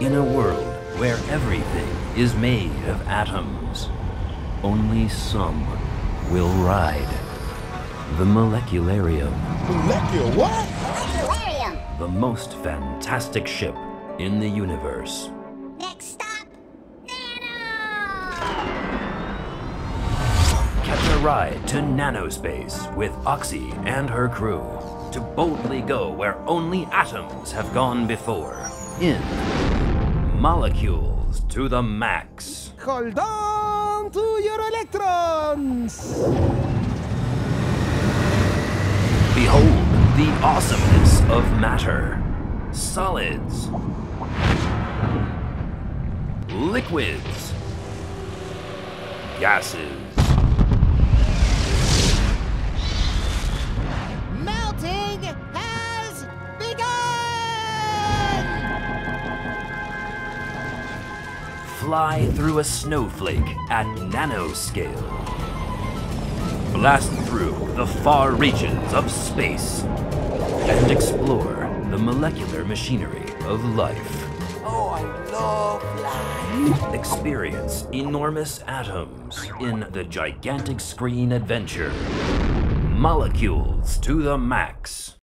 In a world where everything is made of atoms, only some will ride. The Molecularium, Molecular what? Molecularium. the most fantastic ship in the universe. Next stop, Nano. Catch a ride to nanospace with Oxy and her crew to boldly go where only atoms have gone before. In Molecules to the Max. Hold on to your electrons! Behold the awesomeness of matter. Solids. Liquids. Gases. Fly through a snowflake at nanoscale. Blast through the far reaches of space. And explore the molecular machinery of life. Oh, I love life. Experience enormous atoms in the gigantic screen adventure. Molecules to the max.